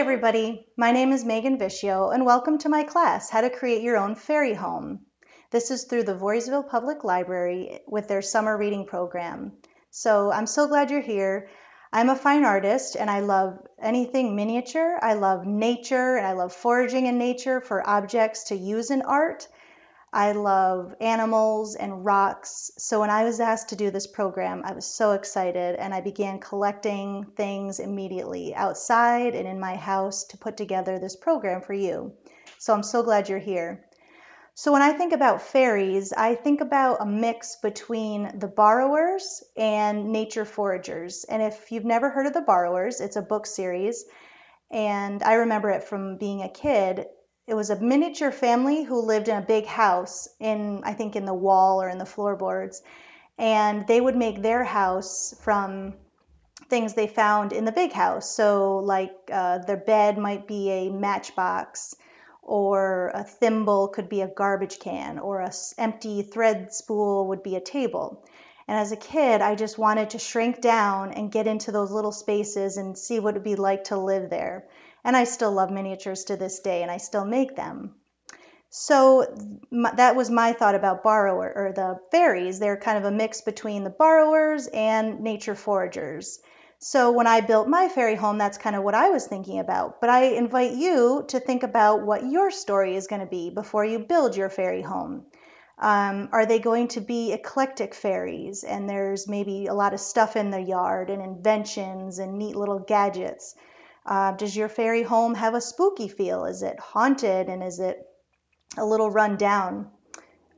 everybody. My name is Megan Viscio, and welcome to my class, How to Create Your Own Fairy Home. This is through the Voorheesville Public Library with their summer reading program. So I'm so glad you're here. I'm a fine artist and I love anything miniature. I love nature and I love foraging in nature for objects to use in art. I love animals and rocks. So when I was asked to do this program, I was so excited and I began collecting things immediately outside and in my house to put together this program for you. So I'm so glad you're here. So when I think about fairies, I think about a mix between the borrowers and nature foragers. And if you've never heard of the borrowers, it's a book series. And I remember it from being a kid it was a miniature family who lived in a big house in I think in the wall or in the floorboards. And they would make their house from things they found in the big house. So like uh, their bed might be a matchbox or a thimble could be a garbage can or a empty thread spool would be a table. And as a kid i just wanted to shrink down and get into those little spaces and see what it'd be like to live there and I still love miniatures to this day and I still make them. So that was my thought about borrower or the fairies. They're kind of a mix between the borrowers and nature foragers. So when I built my fairy home, that's kind of what I was thinking about. But I invite you to think about what your story is going to be before you build your fairy home. Um, are they going to be eclectic fairies? And there's maybe a lot of stuff in the yard and inventions and neat little gadgets. Uh, does your fairy home have a spooky feel? Is it haunted and is it a little run down?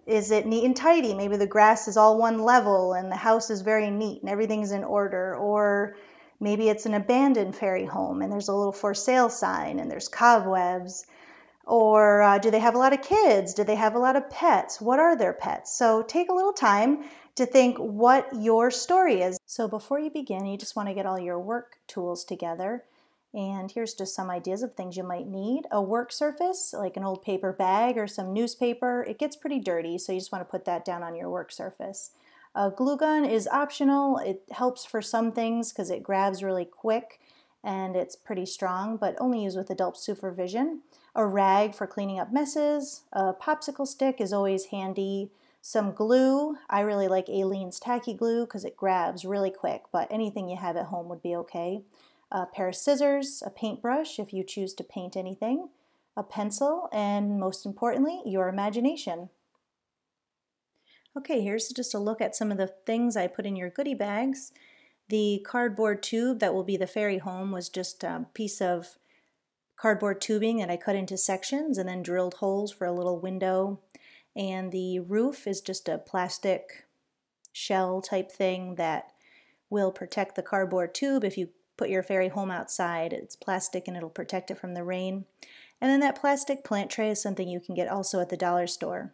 Is it neat and tidy? Maybe the grass is all one level and the house is very neat and everything's in order. Or maybe it's an abandoned fairy home and there's a little for sale sign and there's cobwebs. Or uh, do they have a lot of kids? Do they have a lot of pets? What are their pets? So take a little time to think what your story is. So before you begin, you just want to get all your work tools together. And here's just some ideas of things you might need. A work surface, like an old paper bag or some newspaper. It gets pretty dirty, so you just want to put that down on your work surface. A glue gun is optional. It helps for some things because it grabs really quick and it's pretty strong, but only use with adult supervision. A rag for cleaning up messes. A popsicle stick is always handy. Some glue. I really like Aleene's Tacky Glue because it grabs really quick, but anything you have at home would be okay a pair of scissors, a paintbrush if you choose to paint anything, a pencil, and most importantly, your imagination. Okay, here's just a look at some of the things I put in your goodie bags. The cardboard tube that will be the fairy home was just a piece of cardboard tubing that I cut into sections and then drilled holes for a little window. And the roof is just a plastic shell type thing that will protect the cardboard tube if you put your fairy home outside. It's plastic and it'll protect it from the rain. And then that plastic plant tray is something you can get also at the dollar store.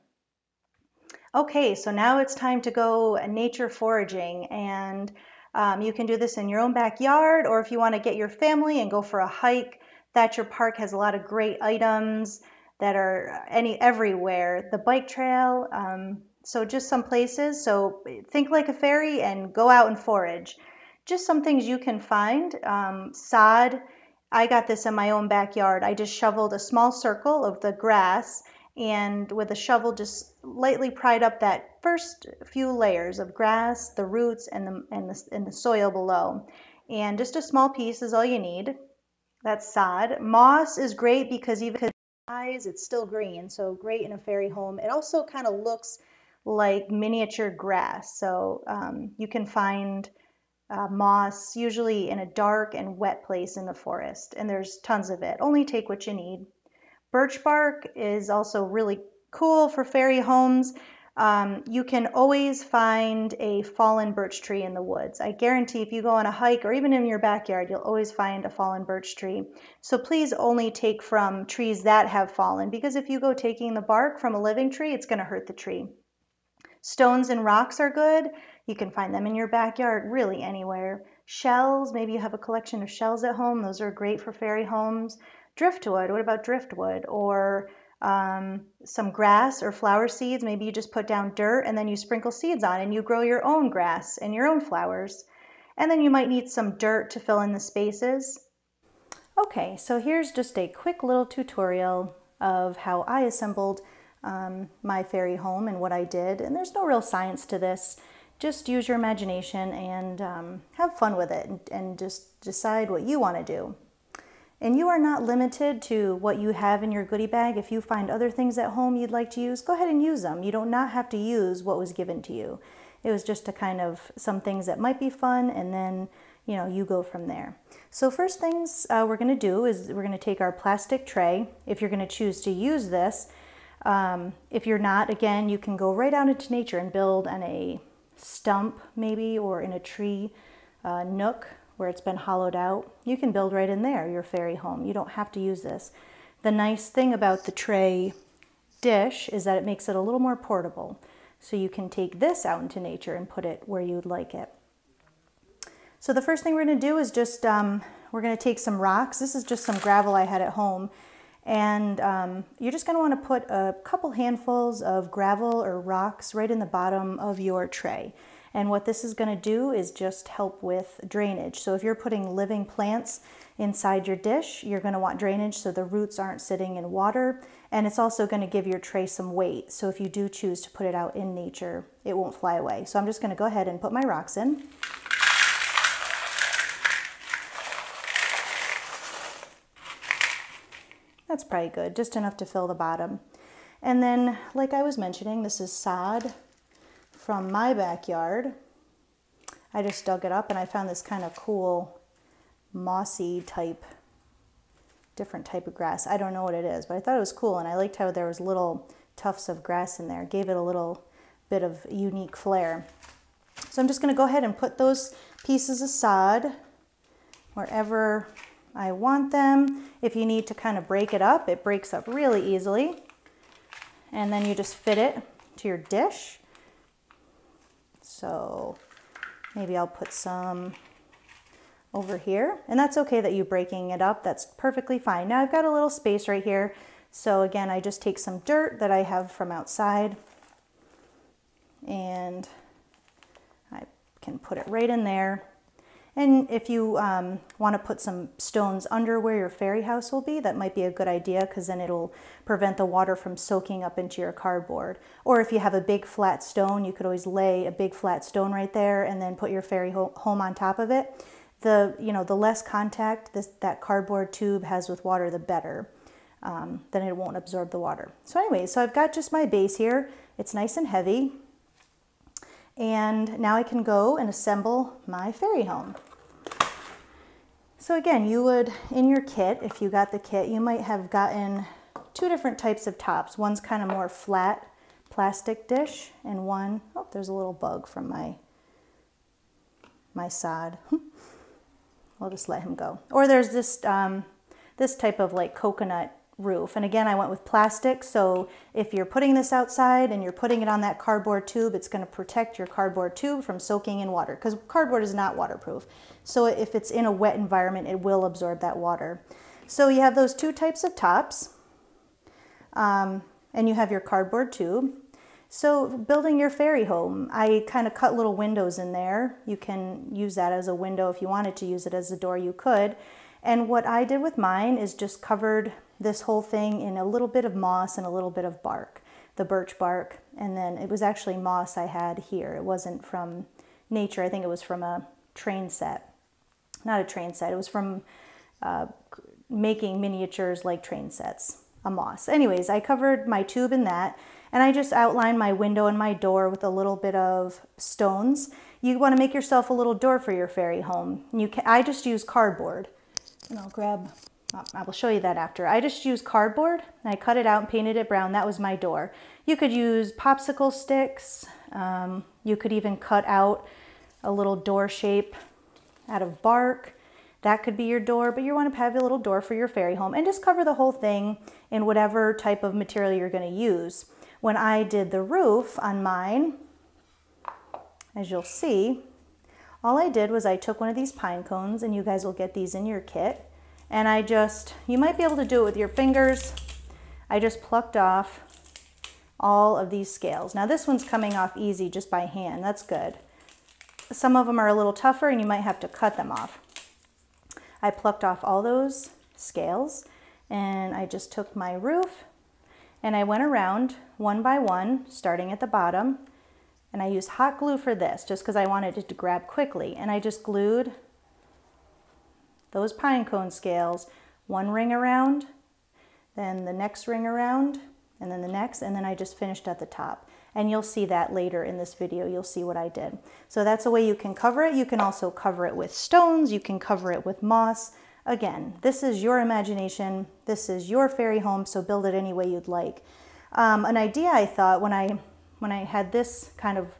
Okay, so now it's time to go nature foraging and um, you can do this in your own backyard or if you want to get your family and go for a hike. Thacher Park has a lot of great items that are any everywhere. The bike trail, um, so just some places. So think like a fairy and go out and forage just some things you can find. Um, sod, I got this in my own backyard. I just shoveled a small circle of the grass and with a shovel just lightly pried up that first few layers of grass, the roots, and the, and the, and the soil below. And just a small piece is all you need. That's sod. Moss is great because even because eyes, it's still green, so great in a fairy home. It also kind of looks like miniature grass, so um, you can find uh, moss, usually in a dark and wet place in the forest, and there's tons of it. Only take what you need. Birch bark is also really cool for fairy homes. Um, you can always find a fallen birch tree in the woods. I guarantee if you go on a hike or even in your backyard, you'll always find a fallen birch tree. So please only take from trees that have fallen because if you go taking the bark from a living tree, it's going to hurt the tree. Stones and rocks are good. You can find them in your backyard, really anywhere. Shells, maybe you have a collection of shells at home. Those are great for fairy homes. Driftwood, what about driftwood? Or um, some grass or flower seeds. Maybe you just put down dirt and then you sprinkle seeds on and you grow your own grass and your own flowers. And then you might need some dirt to fill in the spaces. Okay, so here's just a quick little tutorial of how I assembled um, my fairy home and what I did. And there's no real science to this. Just use your imagination and um, have fun with it and, and just decide what you want to do. And you are not limited to what you have in your goodie bag. If you find other things at home you'd like to use, go ahead and use them. You do not have to use what was given to you. It was just a kind of some things that might be fun and then you know, you go from there. So first things uh, we're going to do is we're going to take our plastic tray. If you're going to choose to use this, um, if you're not, again, you can go right out into nature and build on a stump maybe or in a tree uh, nook where it's been hollowed out. You can build right in there your fairy home. You don't have to use this. The nice thing about the tray dish is that it makes it a little more portable. So you can take this out into nature and put it where you'd like it. So the first thing we're going to do is just, um, we're going to take some rocks. This is just some gravel I had at home. And um, you're just going to want to put a couple handfuls of gravel or rocks right in the bottom of your tray. And what this is going to do is just help with drainage. So if you're putting living plants inside your dish, you're going to want drainage so the roots aren't sitting in water. And it's also going to give your tray some weight. So if you do choose to put it out in nature, it won't fly away. So I'm just going to go ahead and put my rocks in. That's probably good, just enough to fill the bottom. And then, like I was mentioning, this is sod from my backyard. I just dug it up and I found this kind of cool mossy type, different type of grass. I don't know what it is, but I thought it was cool and I liked how there was little tufts of grass in there. Gave it a little bit of unique flair. So I'm just gonna go ahead and put those pieces of sod wherever I want them. If you need to kind of break it up, it breaks up really easily. And then you just fit it to your dish. So maybe I'll put some over here. And that's okay that you're breaking it up. That's perfectly fine. Now I've got a little space right here. So again, I just take some dirt that I have from outside and I can put it right in there. And if you um, want to put some stones under where your fairy house will be, that might be a good idea because then it'll prevent the water from soaking up into your cardboard. Or if you have a big flat stone, you could always lay a big flat stone right there and then put your fairy ho home on top of it. The, you know, the less contact this, that cardboard tube has with water, the better. Um, then it won't absorb the water. So anyway, so I've got just my base here. It's nice and heavy. And now I can go and assemble my fairy home. So again, you would, in your kit, if you got the kit, you might have gotten two different types of tops. One's kind of more flat plastic dish and one, oh, there's a little bug from my, my sod. I'll just let him go. Or there's this, um, this type of like coconut roof. And again, I went with plastic. So if you're putting this outside and you're putting it on that cardboard tube, it's going to protect your cardboard tube from soaking in water because cardboard is not waterproof. So if it's in a wet environment, it will absorb that water. So you have those two types of tops um, and you have your cardboard tube. So building your fairy home, I kind of cut little windows in there. You can use that as a window if you wanted to use it as a door, you could. And what I did with mine is just covered this whole thing in a little bit of moss and a little bit of bark, the birch bark. And then it was actually moss I had here. It wasn't from nature. I think it was from a train set. Not a train set. It was from uh, making miniatures like train sets, a moss. Anyways, I covered my tube in that and I just outlined my window and my door with a little bit of stones. You want to make yourself a little door for your fairy home. You can, I just use cardboard. And I'll grab I will show you that after. I just used cardboard I cut it out and painted it brown. That was my door. You could use popsicle sticks. Um, you could even cut out a little door shape out of bark. That could be your door, but you want to have a little door for your fairy home and just cover the whole thing in whatever type of material you're going to use. When I did the roof on mine, as you'll see, all I did was I took one of these pine cones, and you guys will get these in your kit, and I just, you might be able to do it with your fingers. I just plucked off all of these scales. Now this one's coming off easy just by hand. That's good. Some of them are a little tougher and you might have to cut them off. I plucked off all those scales and I just took my roof and I went around one by one, starting at the bottom, and I used hot glue for this just because I wanted it to grab quickly. And I just glued those pine cone scales, one ring around, then the next ring around, and then the next, and then I just finished at the top. And you'll see that later in this video, you'll see what I did. So that's a way you can cover it. You can also cover it with stones, you can cover it with moss. Again, this is your imagination, this is your fairy home, so build it any way you'd like. Um, an idea I thought when I, when I had this kind of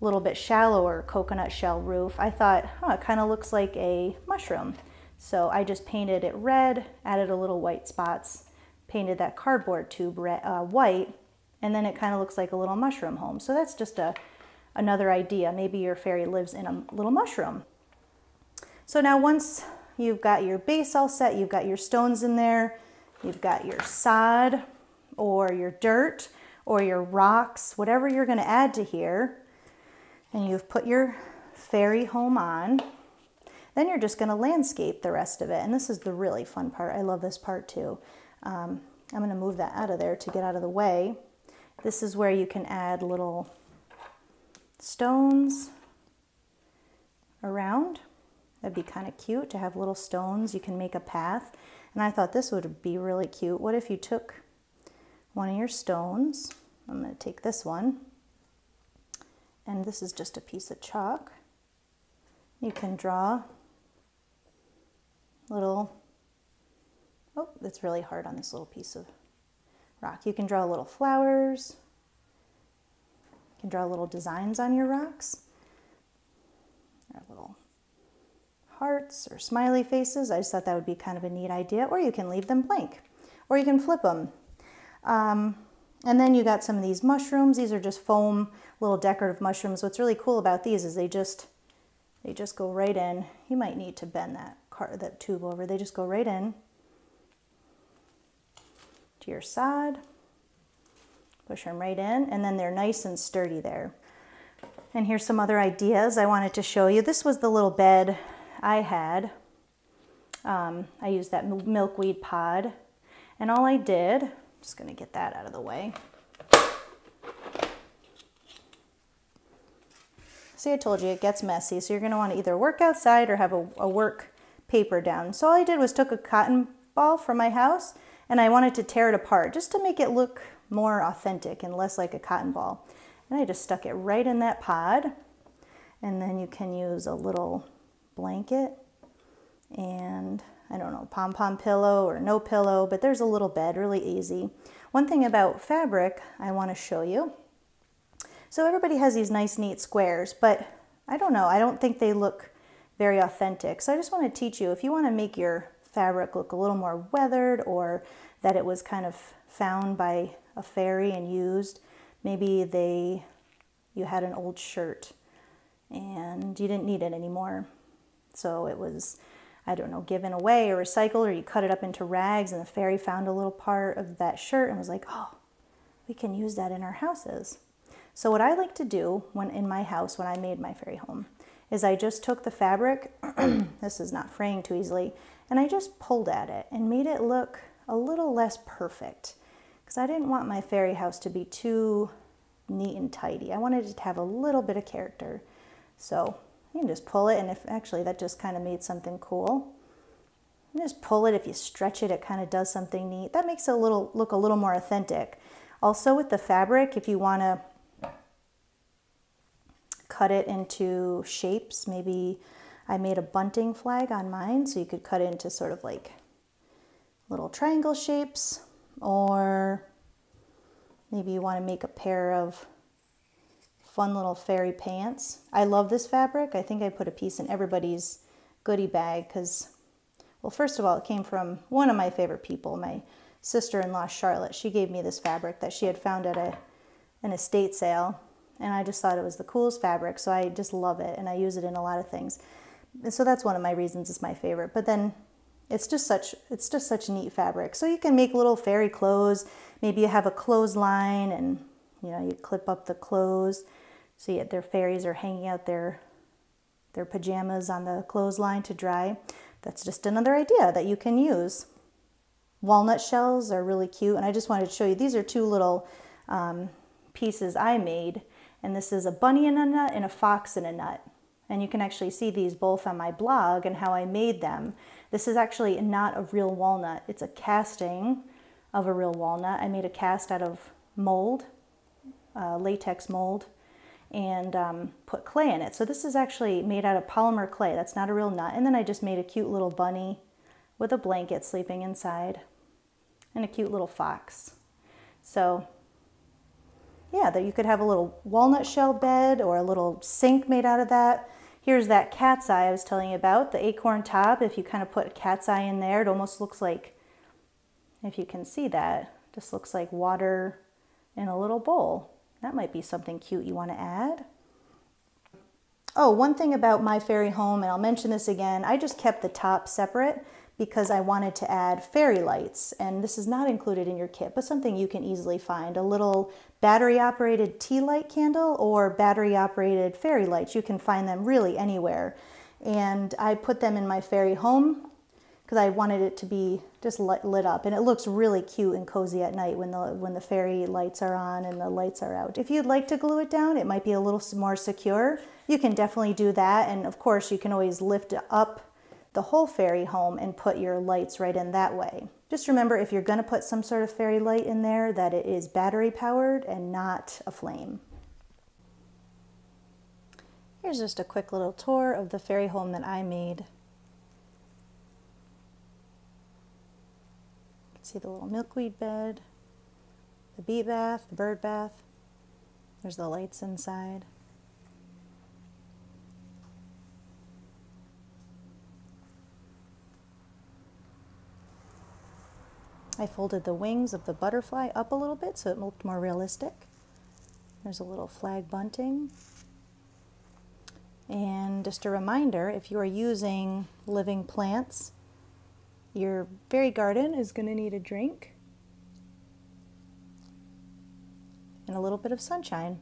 little bit shallower coconut shell roof, I thought, huh, it kind of looks like a mushroom. So I just painted it red, added a little white spots, painted that cardboard tube red, uh, white, and then it kind of looks like a little mushroom home. So that's just a, another idea. Maybe your fairy lives in a little mushroom. So now once You've got your base all set, you've got your stones in there, you've got your sod or your dirt or your rocks, whatever you're gonna add to here. And you've put your fairy home on. Then you're just gonna landscape the rest of it. And this is the really fun part. I love this part too. Um, I'm gonna move that out of there to get out of the way. This is where you can add little stones around. That'd be kind of cute to have little stones. You can make a path. And I thought this would be really cute. What if you took one of your stones? I'm going to take this one. And this is just a piece of chalk. You can draw little, oh, that's really hard on this little piece of rock. You can draw little flowers. You can draw little designs on your rocks. A little hearts or smiley faces. I just thought that would be kind of a neat idea. Or you can leave them blank, or you can flip them. Um, and then you got some of these mushrooms. These are just foam little decorative mushrooms. What's really cool about these is they just they just go right in. You might need to bend that car that tube over. They just go right in to your side. Push them right in, and then they're nice and sturdy there. And here's some other ideas I wanted to show you. This was the little bed I had, um, I used that milkweed pod. And all I did, I'm just going to get that out of the way. See, I told you it gets messy, so you're going to want to either work outside or have a, a work paper down. So all I did was took a cotton ball from my house and I wanted to tear it apart just to make it look more authentic and less like a cotton ball. And I just stuck it right in that pod. And then you can use a little blanket and I don't know, pom pom pillow or no pillow, but there's a little bed, really easy. One thing about fabric I want to show you. So everybody has these nice, neat squares, but I don't know, I don't think they look very authentic. So I just want to teach you if you want to make your fabric look a little more weathered or that it was kind of found by a fairy and used, maybe they you had an old shirt and you didn't need it anymore so it was, I don't know, given away or recycled, or you cut it up into rags, and the fairy found a little part of that shirt and was like, oh, we can use that in our houses. So what I like to do when in my house when I made my fairy home is I just took the fabric, this is not fraying too easily, and I just pulled at it and made it look a little less perfect because I didn't want my fairy house to be too neat and tidy. I wanted it to have a little bit of character. So you can just pull it, and if actually that just kind of made something cool. Just pull it. If you stretch it, it kind of does something neat. That makes it a little look a little more authentic. Also with the fabric, if you want to cut it into shapes, maybe I made a bunting flag on mine, so you could cut it into sort of like little triangle shapes, or maybe you want to make a pair of fun little fairy pants. I love this fabric. I think I put a piece in everybody's goodie bag because, well, first of all, it came from one of my favorite people, my sister-in-law Charlotte. She gave me this fabric that she had found at a an estate sale, and I just thought it was the coolest fabric, so I just love it, and I use it in a lot of things. And so that's one of my reasons it's my favorite. But then it's just such it's just such neat fabric. So you can make little fairy clothes. Maybe you have a clothesline and you know you clip up the clothes See, their fairies are hanging out their, their pajamas on the clothesline to dry. that's just another idea that you can use. Walnut shells are really cute, and I just wanted to show you, these are two little um, pieces I made, and this is a bunny in a nut and a fox in a nut. And you can actually see these both on my blog and how I made them. This is actually not a real walnut. It's a casting of a real walnut. I made a cast out of mold, uh, latex mold, and um, put clay in it. So this is actually made out of polymer clay. That's not a real nut. And then I just made a cute little bunny with a blanket sleeping inside and a cute little fox. So yeah, that you could have a little walnut shell bed or a little sink made out of that. Here's that cat's eye I was telling you about, the acorn top. If you kind of put a cat's eye in there, it almost looks like, if you can see that, just looks like water in a little bowl. That might be something cute you want to add. Oh, one thing about my fairy home, and I'll mention this again, I just kept the top separate because I wanted to add fairy lights. And this is not included in your kit, but something you can easily find. A little battery operated tea light candle or battery operated fairy lights. You can find them really anywhere. And I put them in my fairy home because I wanted it to be just lit up. And it looks really cute and cozy at night when the, when the fairy lights are on and the lights are out. If you'd like to glue it down, it might be a little more secure. You can definitely do that. And of course, you can always lift it up the whole fairy home and put your lights right in that way. Just remember if you're going to put some sort of fairy light in there that it is battery powered and not a flame. Here's just a quick little tour of the fairy home that I made. You can see the little milkweed bed, the bee bath, the bird bath. There's the lights inside. I folded the wings of the butterfly up a little bit so it looked more realistic. There's a little flag bunting. And just a reminder, if you are using living plants, your fairy garden is going to need a drink and a little bit of sunshine.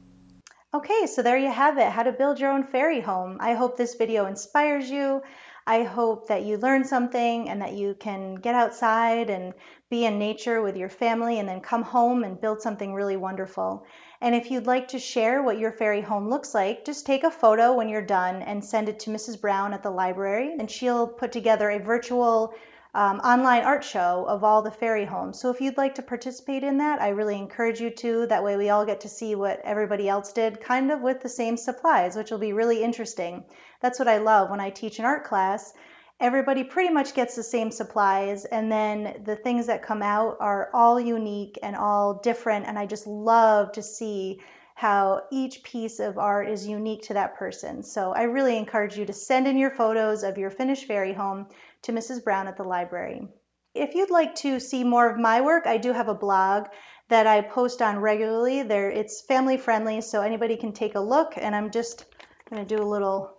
Okay, so there you have it, how to build your own fairy home. I hope this video inspires you. I hope that you learn something and that you can get outside and be in nature with your family and then come home and build something really wonderful. And if you'd like to share what your fairy home looks like, just take a photo when you're done and send it to Mrs. Brown at the library, and she'll put together a virtual um, online art show of all the fairy homes. So if you'd like to participate in that, I really encourage you to. That way we all get to see what everybody else did, kind of with the same supplies, which will be really interesting. That's what I love when I teach an art class. Everybody pretty much gets the same supplies, and then the things that come out are all unique and all different. And I just love to see how each piece of art is unique to that person. So I really encourage you to send in your photos of your finished fairy home to Mrs. Brown at the library. If you'd like to see more of my work, I do have a blog that I post on regularly. There, it's family friendly, so anybody can take a look. And I'm just going to do a little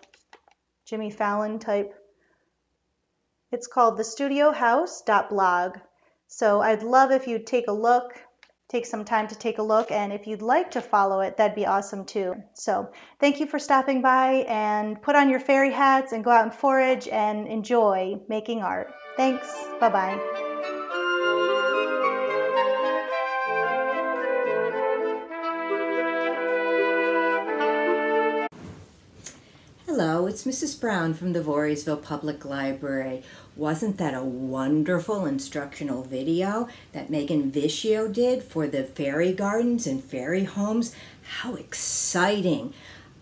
Jimmy Fallon type. It's called thestudiohouse.blog. So I'd love if you'd take a look, take some time to take a look, and if you'd like to follow it, that'd be awesome too. So thank you for stopping by and put on your fairy hats and go out and forage and enjoy making art. Thanks. Bye bye. It's Mrs. Brown from the Voorheesville Public Library. Wasn't that a wonderful instructional video that Megan Viscio did for the fairy gardens and fairy homes? How exciting!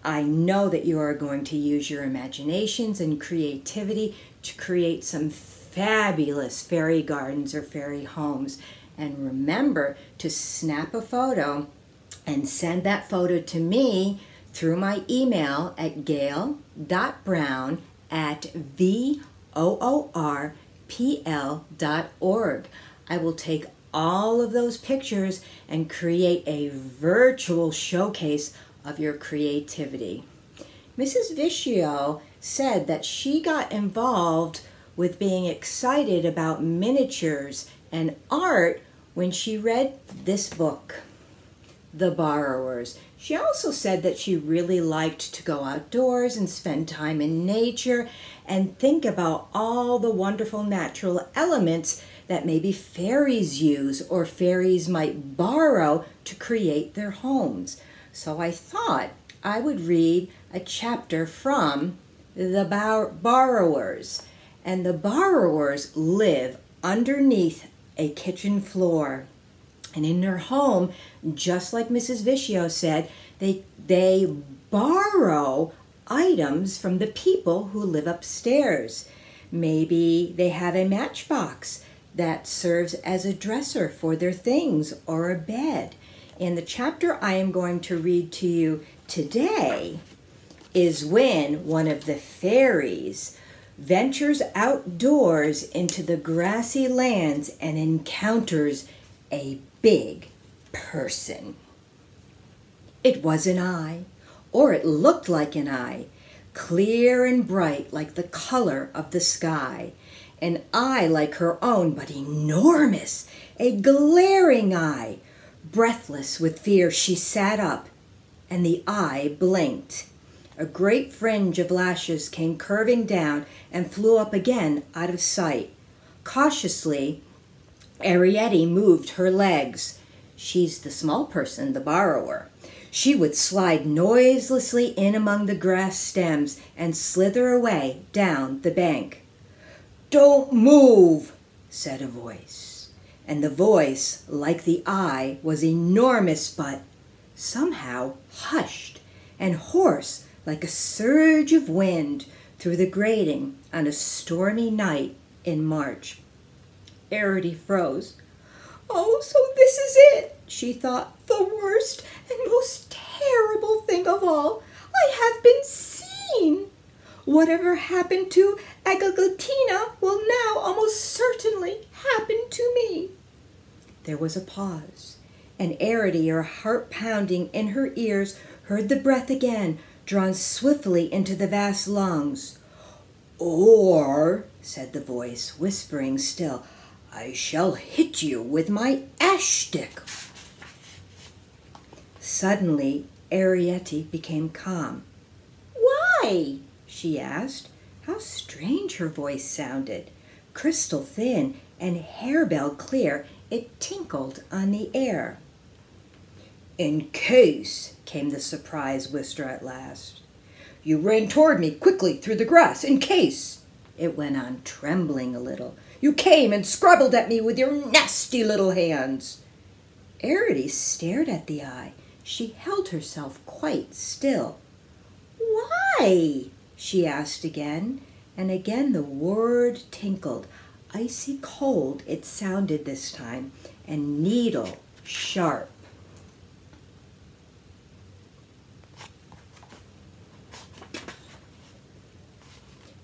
I know that you are going to use your imaginations and creativity to create some fabulous fairy gardens or fairy homes. And remember to snap a photo and send that photo to me through my email at gail.brown at voorpl.org. I will take all of those pictures and create a virtual showcase of your creativity. Mrs. Viscio said that she got involved with being excited about miniatures and art when she read this book. the borrowers. She also said that she really liked to go outdoors and spend time in nature and think about all the wonderful natural elements that maybe fairies use or fairies might borrow to create their homes. So I thought I would read a chapter from The Borrowers. And the borrowers live underneath a kitchen floor. And in their home, just like Mrs. Viscio said, they, they borrow items from the people who live upstairs. Maybe they have a matchbox that serves as a dresser for their things or a bed. In the chapter I am going to read to you today is when one of the fairies ventures outdoors into the grassy lands and encounters a big person. It was an eye, or it looked like an eye, clear and bright like the color of the sky. An eye like her own, but enormous, a glaring eye. Breathless with fear, she sat up, and the eye blinked. A great fringe of lashes came curving down and flew up again out of sight. Cautiously, Arrietty moved her legs. She's the small person, the borrower. She would slide noiselessly in among the grass stems and slither away down the bank. Don't move, said a voice. And the voice, like the eye, was enormous but somehow hushed and hoarse like a surge of wind through the grating on a stormy night in March. Arrietty froze. Oh, so this is it, she thought. The worst and most terrible thing of all. I have been seen. Whatever happened to Eggletina will now almost certainly happen to me. There was a pause, and Arrietty, her heart pounding in her ears, heard the breath again, drawn swiftly into the vast lungs. Or, said the voice, whispering still, I shall hit you with my ash stick. Suddenly, Arrietty became calm. Why? she asked. How strange her voice sounded. Crystal thin and harebell clear, it tinkled on the air. In case, came the surprised whisper at last. You ran toward me quickly through the grass, in case. It went on, trembling a little. You came and scrabbled at me with your nasty little hands. Arrietty stared at the eye. She held herself quite still. Why? she asked again, and again the word tinkled. Icy cold it sounded this time, and needle sharp.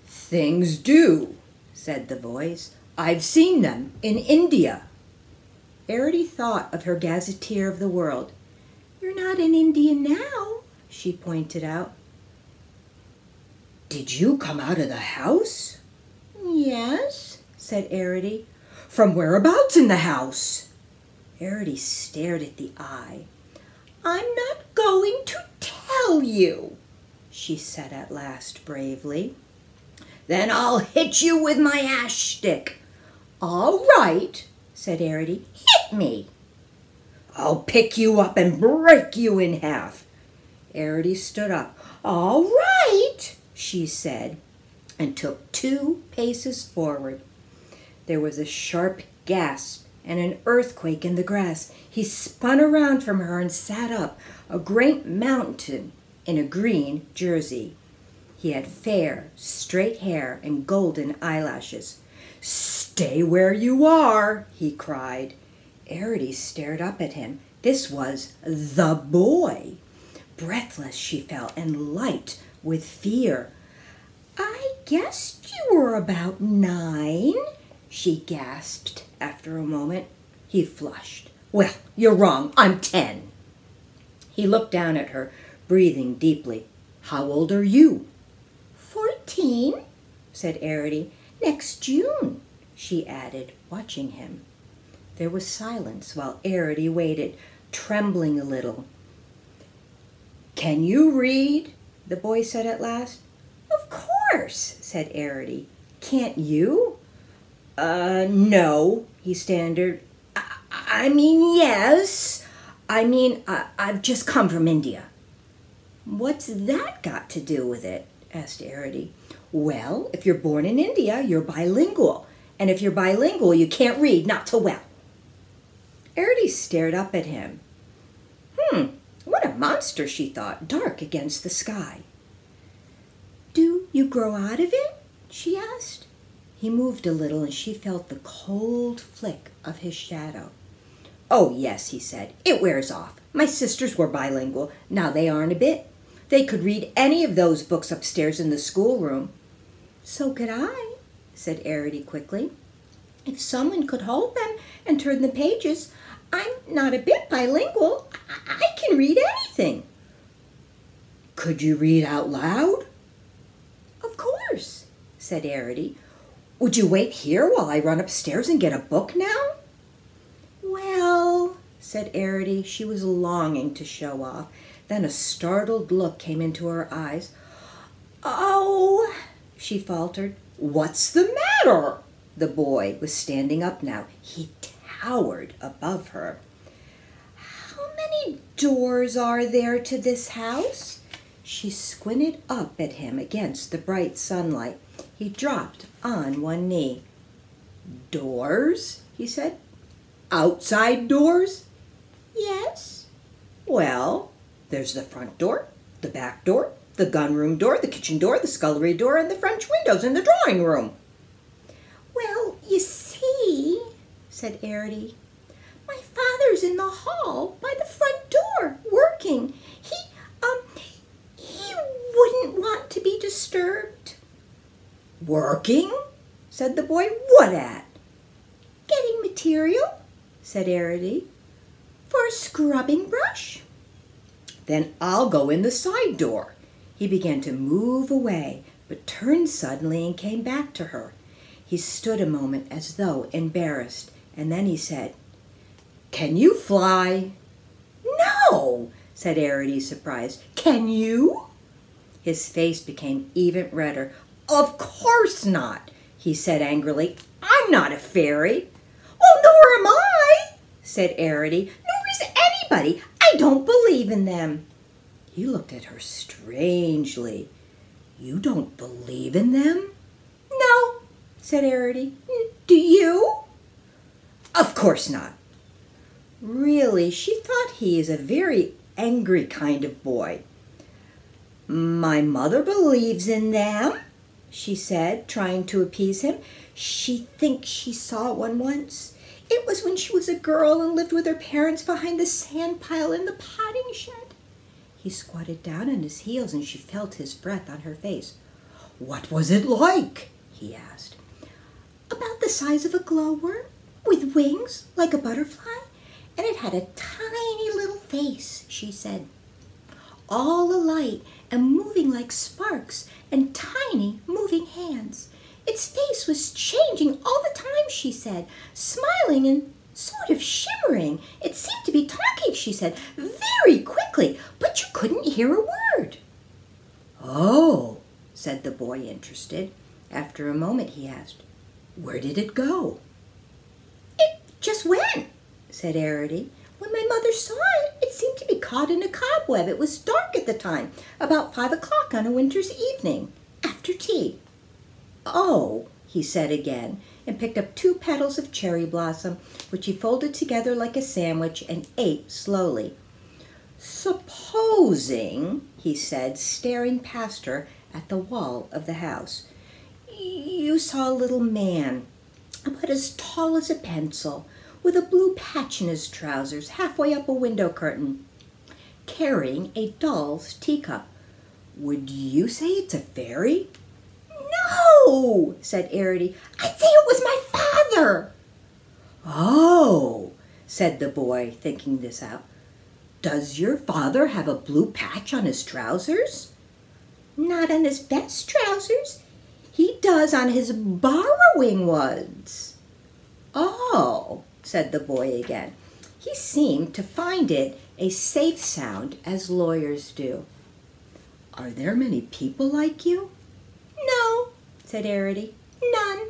Things do, said the voice. I've seen them in India. Arrietty thought of her gazetteer of the world. You're not in India now, she pointed out. Did you come out of the house? Yes, said Arrietty. From whereabouts in the house? Arrietty stared at the eye. I'm not going to tell you, she said at last bravely. Then I'll hit you with my ash stick. All right, said Arrietty. Hit me. I'll pick you up and break you in half. Arrietty stood up. All right, she said, and took two paces forward. There was a sharp gasp and an earthquake in the grass. He spun around from her and sat up, a great mountain in a green jersey. He had fair, straight hair and golden eyelashes. Stay where you are, he cried. Arrietty stared up at him. This was the boy. Breathless she felt and light with fear. I guessed you were about nine, she gasped after a moment. He flushed. Well, you're wrong. I'm ten. He looked down at her, breathing deeply. How old are you? Fourteen, said Arrietty. Next June, she added, watching him. There was silence while Arrietty waited, trembling a little. Can you read? the boy said at last. Of course, said Arrietty. Can't you? Uh, no, he stammered. I, I mean, yes. I mean, I, I've just come from India. What's that got to do with it? asked Arrietty. Well, if you're born in India, you're bilingual. And if you're bilingual, you can't read not so well. Arrietty stared up at him. Hmm, what a monster, she thought, dark against the sky. Do you grow out of it? she asked. He moved a little and she felt the cold flick of his shadow. Oh, yes, he said. It wears off. My sisters were bilingual. Now they aren't a bit. They could read any of those books upstairs in the schoolroom. So could I, said Arrietty quickly. If someone could hold them and turn the pages, I'm not a bit bilingual. I, I can read anything. Could you read out loud? Of course, said Arrietty. Would you wait here while I run upstairs and get a book now? Well, said Arrietty. She was longing to show off. Then a startled look came into her eyes. Oh, she faltered. What's the matter? The boy was standing up now. He towered above her. How many doors are there to this house? She squinted up at him against the bright sunlight. He dropped on one knee. Doors? he said. Outside doors? Yes. Well, there's the front door, the back door, the gunroom door, the kitchen door, the scullery door, and the French windows in the drawing room. Well, you see, said Arrietty, my father's in the hall by the front door working. He, um, he wouldn't want to be disturbed. Working? said the boy. What at? Getting material, said Arrietty, for a scrubbing brush. Then I'll go in the side door. He began to move away, but turned suddenly and came back to her. He stood a moment as though embarrassed, and then he said, Can you fly? No, said Arrietty, surprised. Can you? His face became even redder. Of course not, he said angrily. I'm not a fairy. Well, nor am I, said Arrietty. Nor is anybody. I don't believe in them. He looked at her strangely. You don't believe in them? No, said Arrietty. Do you? Of course not. Really, she thought he is a very angry kind of boy. My mother believes in them, she said, trying to appease him. She thinks she saw one once. It was when she was a girl and lived with her parents behind the sand pile in the potting shed. He squatted down on his heels and she felt his breath on her face. What was it like? he asked. About the size of a glowworm, with wings like a butterfly, and it had a tiny little face, she said. All alight and moving like sparks and tiny moving hands. Its face was changing all the time, she said, smiling and sort of shimmering. It seemed to be talking, she said, very quickly, but you couldn't hear a word. Oh, said the boy, interested. After a moment, he asked, Where did it go? It just went, said Arrietty. When my mother saw it, it seemed to be caught in a cobweb. It was dark at the time, about five o'clock on a winter's evening, after tea. Oh, he said again, and picked up two petals of cherry blossom, which he folded together like a sandwich and ate slowly. Supposing, he said, staring past her at the wall of the house, you saw a little man, about as tall as a pencil, with a blue patch in his trousers, halfway up a window curtain, carrying a doll's teacup. Would you say it's a fairy? No, said Arrietty. I'd say it was my father. Oh, said the boy, thinking this out. Does your father have a blue patch on his trousers? Not on his best trousers. He does on his borrowing ones. Oh, said the boy again. He seemed to find it a safe sound, as lawyers do. Are there many people like you? No, said Arrietty. None.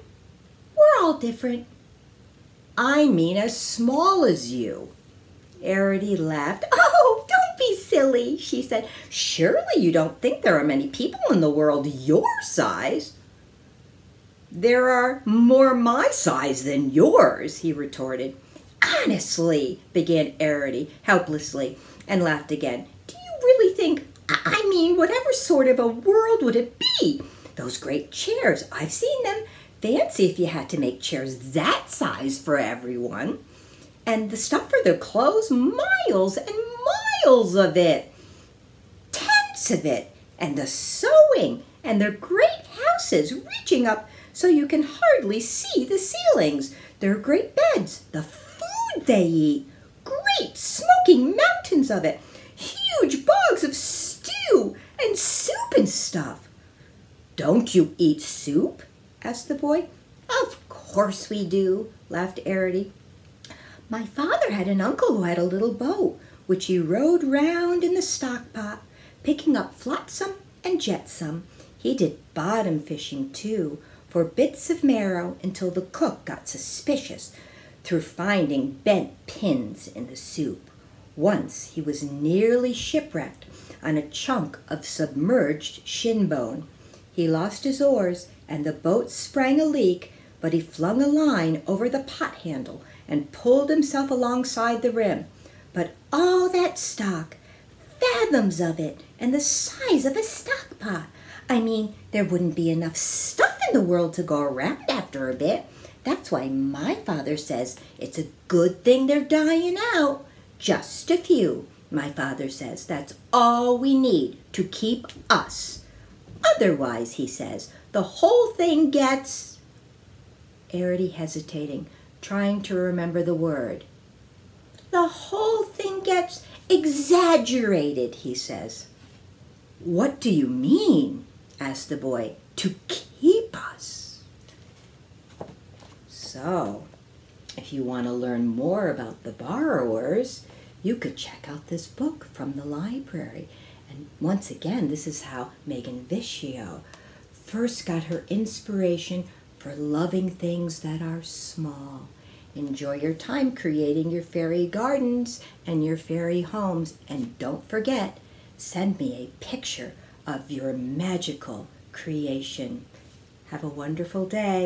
We're all different. I mean as small as you. Arrietty laughed. Oh, don't be silly, she said. Surely you don't think there are many people in the world your size. There are more my size than yours, he retorted. Honestly, began Arrietty helplessly, and laughed again. Do you really think, I mean, whatever sort of a world would it be? Those great chairs, I've seen them. Fancy if you had to make chairs that size for everyone. And the stuff for their clothes, miles and miles of it. Tents of it. And the sewing, and their great houses reaching up so you can hardly see the ceilings. Their great beds, the food they eat, great smoking mountains of it, huge bogs of stew and soup and stuff. Don't you eat soup? asked the boy. Of course we do, laughed Arrietty. My father had an uncle who had a little boat, which he rowed round in the stock pot, picking up flotsam and jetsam. He did bottom fishing too, for bits of marrow until the cook got suspicious through finding bent pins in the soup. Once he was nearly shipwrecked on a chunk of submerged shin bone. He lost his oars and the boat sprang a leak, but he flung a line over the pot handle and pulled himself alongside the rim. But all that stock, fathoms of it, and the size of a stock pot. I mean, there wouldn't be enough stuff in the world to go around after a bit. That's why my father says it's a good thing they're dying out. Just a few, my father says. That's all we need to keep us. Otherwise, he says, the whole thing gets. Arrietty hesitating, trying to remember the word. The whole thing gets exaggerated, he says. What do you mean? asked the boy. To keep us. So, if you want to learn more about the borrowers, you could check out this book from the library. And once again, this is how Megan Viscio first got her inspiration for loving things that are small. Enjoy your time creating your fairy gardens and your fairy homes. And don't forget, send me a picture of your magical creation. Have a wonderful day.